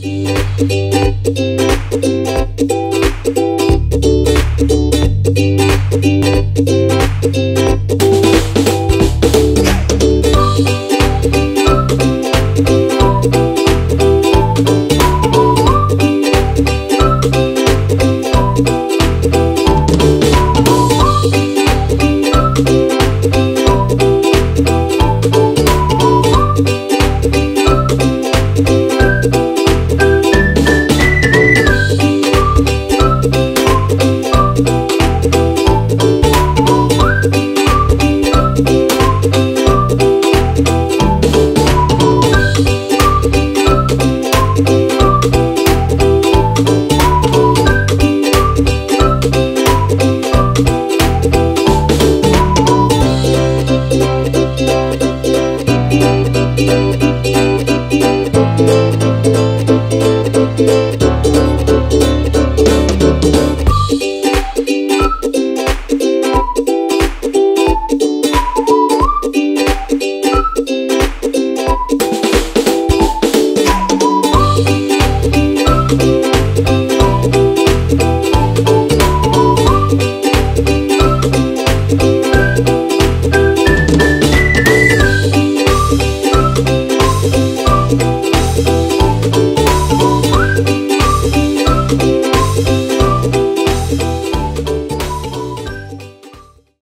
Thank